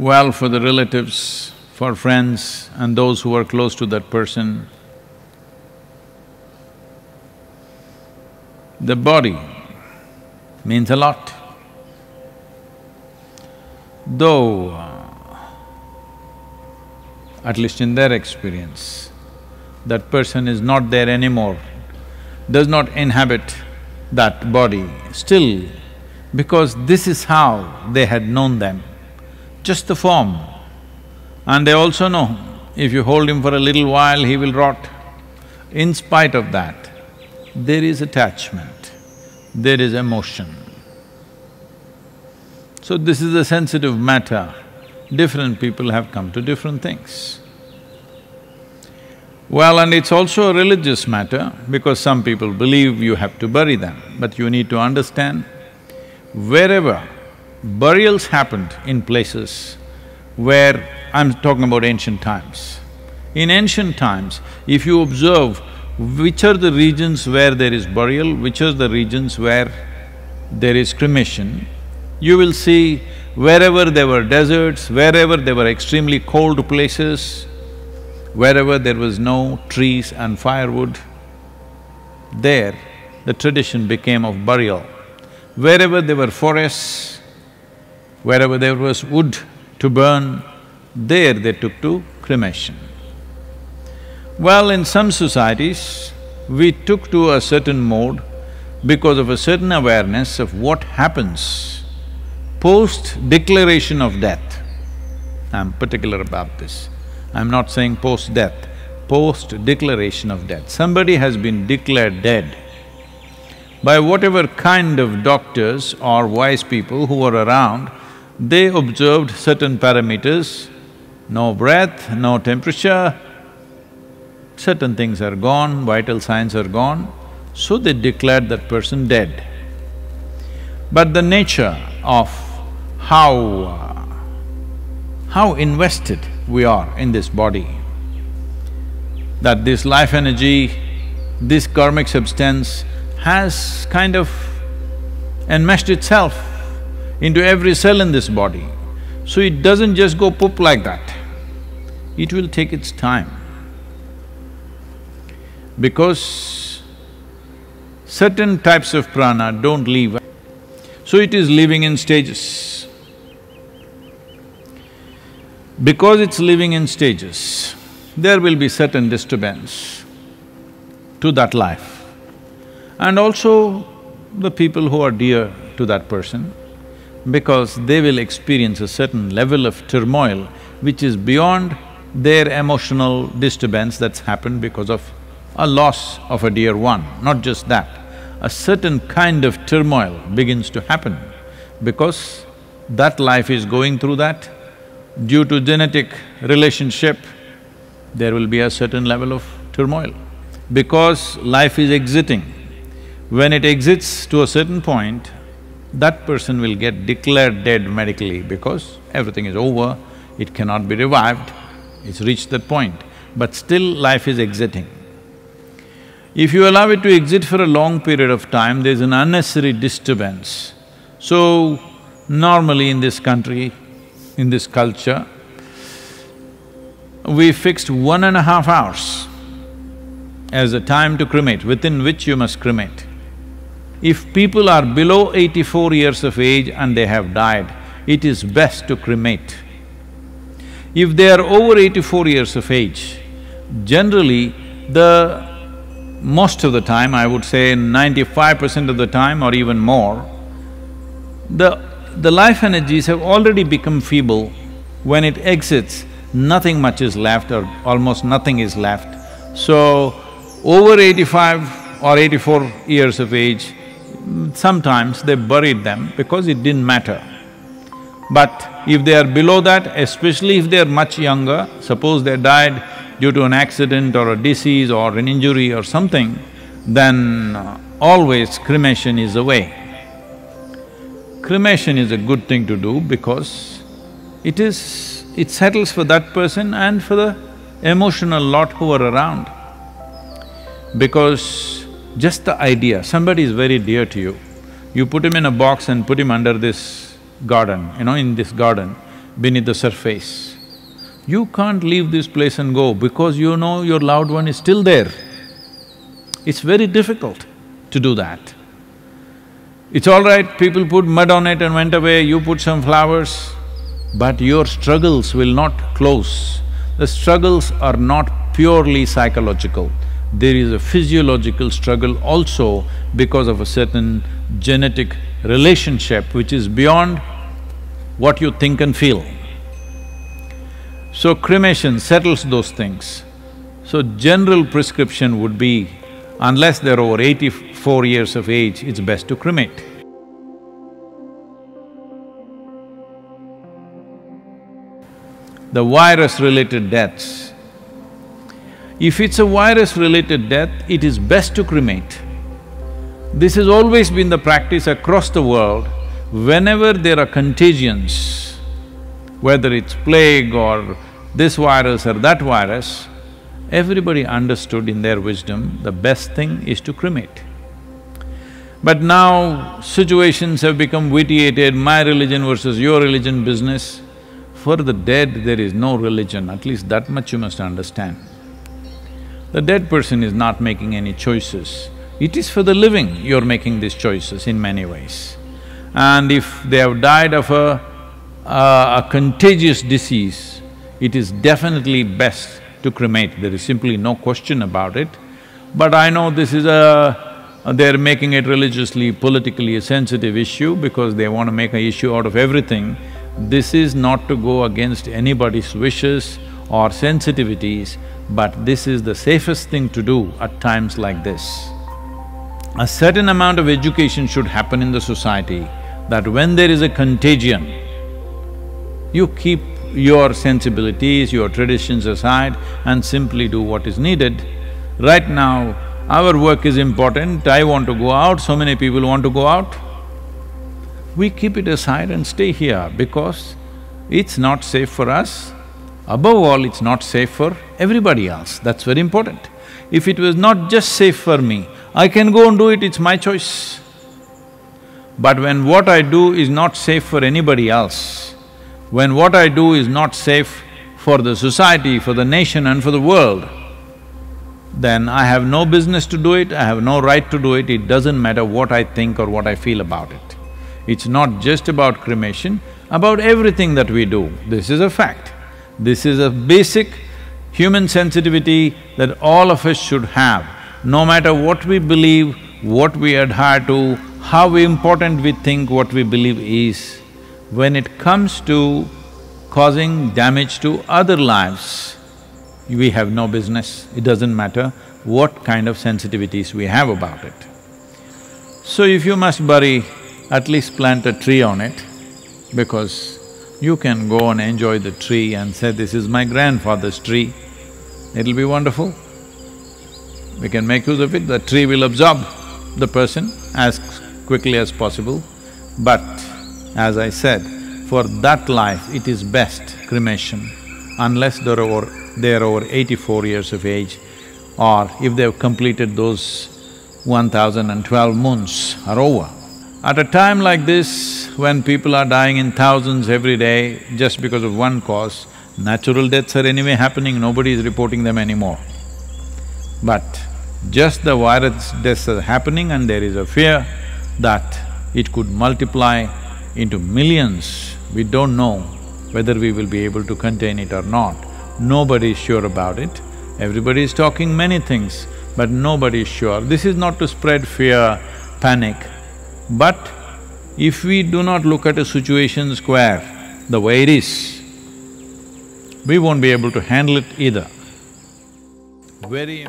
Well, for the relatives, for friends and those who are close to that person, the body means a lot. Though, uh, at least in their experience, that person is not there anymore, does not inhabit that body, still because this is how they had known them, just the form. And they also know, if you hold him for a little while, he will rot. In spite of that, there is attachment, there is emotion. So this is a sensitive matter. Different people have come to different things. Well, and it's also a religious matter because some people believe you have to bury them, but you need to understand wherever burials happened in places where… I'm talking about ancient times. In ancient times, if you observe which are the regions where there is burial, which are the regions where there is cremation, you will see wherever there were deserts, wherever there were extremely cold places, wherever there was no trees and firewood, there the tradition became of burial. Wherever there were forests, wherever there was wood to burn, there they took to cremation. Well, in some societies, we took to a certain mode because of a certain awareness of what happens post-declaration of death. I'm particular about this. I'm not saying post-death, post-declaration of death. Somebody has been declared dead by whatever kind of doctors or wise people who are around, they observed certain parameters, no breath, no temperature, certain things are gone, vital signs are gone, so they declared that person dead. But the nature of how… How invested we are in this body, that this life energy, this karmic substance has kind of enmeshed itself into every cell in this body. So it doesn't just go poop like that, it will take its time. Because certain types of prana don't leave, so it is living in stages. Because it's living in stages, there will be certain disturbance to that life and also the people who are dear to that person because they will experience a certain level of turmoil which is beyond their emotional disturbance that's happened because of a loss of a dear one, not just that. A certain kind of turmoil begins to happen because that life is going through that. Due to genetic relationship, there will be a certain level of turmoil. Because life is exiting, when it exits to a certain point, that person will get declared dead medically because everything is over, it cannot be revived, it's reached that point. But still life is exiting. If you allow it to exit for a long period of time, there's an unnecessary disturbance. So, normally in this country, in this culture, we fixed one and a half hours as a time to cremate, within which you must cremate. If people are below eighty-four years of age and they have died, it is best to cremate. If they are over eighty-four years of age, generally the… most of the time, I would say ninety-five percent of the time or even more, the… the life energies have already become feeble. When it exits, nothing much is left or almost nothing is left. So, over eighty-five or eighty-four years of age, sometimes they buried them because it didn't matter. But if they are below that, especially if they are much younger, suppose they died due to an accident or a disease or an injury or something, then uh, always cremation is the way. Cremation is a good thing to do because it is… it settles for that person and for the emotional lot who are around. Because just the idea, somebody is very dear to you, you put him in a box and put him under this garden, you know, in this garden, beneath the surface. You can't leave this place and go because you know your loved one is still there. It's very difficult to do that. It's all right, people put mud on it and went away, you put some flowers, but your struggles will not close. The struggles are not purely psychological. There is a physiological struggle also because of a certain genetic relationship which is beyond what you think and feel. So cremation settles those things. So general prescription would be, unless they're over eighty-four years of age, it's best to cremate. The virus-related deaths. If it's a virus-related death, it is best to cremate. This has always been the practice across the world. Whenever there are contagions, whether it's plague or this virus or that virus, everybody understood in their wisdom the best thing is to cremate. But now situations have become vitiated, my religion versus your religion business. For the dead, there is no religion, at least that much you must understand. The dead person is not making any choices. It is for the living you're making these choices in many ways. And if they have died of a, a contagious disease, it is definitely best to cremate, there is simply no question about it. But I know this is a… they're making it religiously, politically a sensitive issue because they want to make an issue out of everything. This is not to go against anybody's wishes or sensitivities, but this is the safest thing to do at times like this. A certain amount of education should happen in the society that when there is a contagion, you keep your sensibilities, your traditions aside and simply do what is needed. Right now, our work is important, I want to go out, so many people want to go out. We keep it aside and stay here because it's not safe for us. Above all, it's not safe for everybody else, that's very important. If it was not just safe for me, I can go and do it, it's my choice. But when what I do is not safe for anybody else, when what I do is not safe for the society, for the nation and for the world, then I have no business to do it, I have no right to do it, it doesn't matter what I think or what I feel about it. It's not just about cremation, about everything that we do, this is a fact. This is a basic human sensitivity that all of us should have no matter what we believe, what we adhere to, how important we think what we believe is, when it comes to causing damage to other lives, we have no business, it doesn't matter what kind of sensitivities we have about it. So if you must bury, at least plant a tree on it, because you can go and enjoy the tree and say, this is my grandfather's tree, it'll be wonderful we can make use of it, the tree will absorb the person as quickly as possible. But as I said, for that life it is best cremation unless they're over… they're over eighty-four years of age or if they've completed those one thousand and twelve moons are over. At a time like this, when people are dying in thousands every day just because of one cause, natural deaths are anyway happening, nobody is reporting them anymore. But just the virus deaths are happening and there is a fear that it could multiply into millions. We don't know whether we will be able to contain it or not. Nobody is sure about it. Everybody is talking many things, but nobody is sure. This is not to spread fear, panic, but if we do not look at a situation square the way it is, we won't be able to handle it either. Very